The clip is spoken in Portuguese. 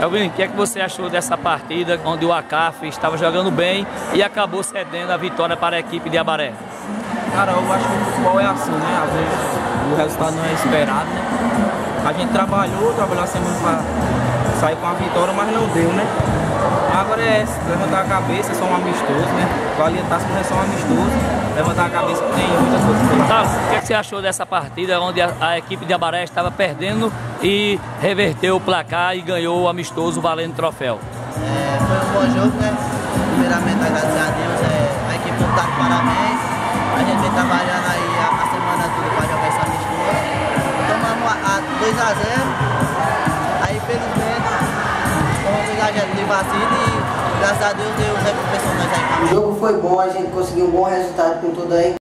Elvin, o que é que você achou dessa partida onde o ACAF estava jogando bem e acabou cedendo a vitória para a equipe de Abaré? Cara, eu acho que o futebol é assim, né? Às vezes o resultado não é esperado, né? A gente trabalhou, trabalhou a semana para sair com a vitória, mas não deu, né? Agora é levantar a cabeça, é só um amistoso, né? Valia Taça, mas é só um amistoso. Levantar a cabeça tem muitas coisas. Tá, o que, é que você achou dessa partida onde a, a, equipe de Abaré estava perdendo e reverteu o placar e ganhou o amistoso valendo troféu? É, foi um bom jogo, né? Primeiramente agradecer a Deus, é, a equipe não tá de parabéns. A gente vem trabalhando aí a, a semana toda para jogar esse amistoso. Tomamos a, a 2x0. E graças a Deus Deus recompensou nós aí. O jogo foi bom, a gente conseguiu um bom resultado com tudo aí.